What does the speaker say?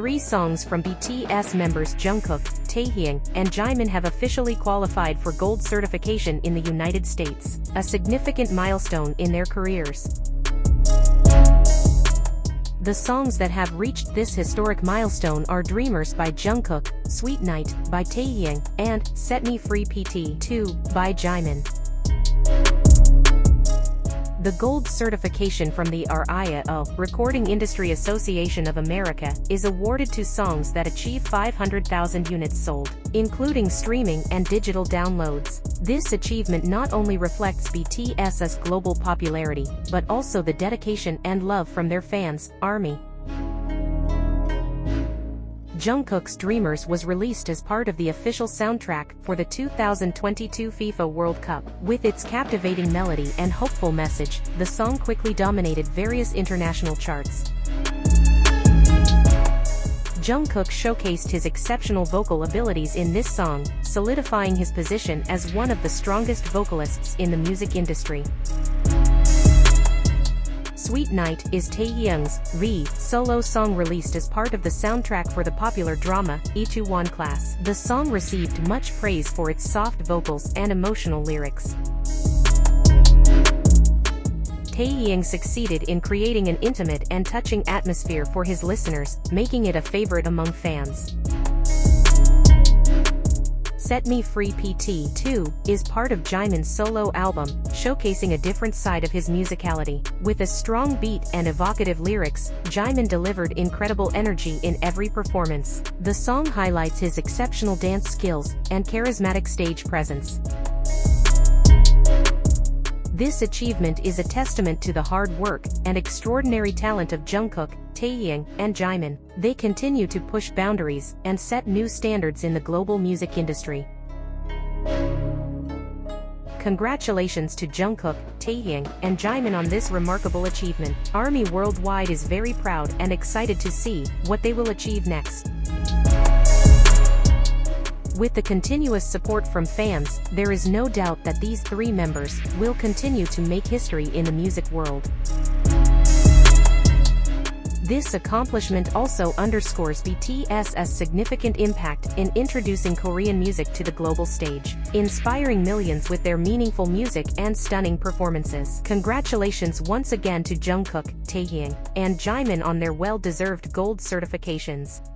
Three songs from BTS members Jungkook, Taehyung, and Jimin have officially qualified for gold certification in the United States, a significant milestone in their careers. The songs that have reached this historic milestone are Dreamers by Jungkook, Sweet Night by Taehyung, and Set Me Free PT 2 by Jimin. The gold certification from the RIAA, Recording Industry Association of America, is awarded to songs that achieve 500,000 units sold, including streaming and digital downloads. This achievement not only reflects BTS's global popularity, but also the dedication and love from their fans, ARMY. Jungkook's Dreamers was released as part of the official soundtrack for the 2022 FIFA World Cup. With its captivating melody and hopeful message, the song quickly dominated various international charts. Jungkook showcased his exceptional vocal abilities in this song, solidifying his position as one of the strongest vocalists in the music industry. Sweet Night is Taehyung's V solo song released as part of the soundtrack for the popular drama Itaewon Class. The song received much praise for its soft vocals and emotional lyrics. Taehyung succeeded in creating an intimate and touching atmosphere for his listeners, making it a favorite among fans. Set Me Free PT 2 is part of Jimin's solo album, showcasing a different side of his musicality. With a strong beat and evocative lyrics, Jimin delivered incredible energy in every performance. The song highlights his exceptional dance skills and charismatic stage presence. This achievement is a testament to the hard work and extraordinary talent of Jungkook, Taehyung, and Jimin. They continue to push boundaries and set new standards in the global music industry. Congratulations to Jungkook, Taehyung, and Jimin on this remarkable achievement. ARMY Worldwide is very proud and excited to see what they will achieve next. With the continuous support from fans, there is no doubt that these three members will continue to make history in the music world. This accomplishment also underscores BTS's significant impact in introducing Korean music to the global stage, inspiring millions with their meaningful music and stunning performances. Congratulations once again to Jungkook, Taehyung, and Jimin on their well-deserved gold certifications.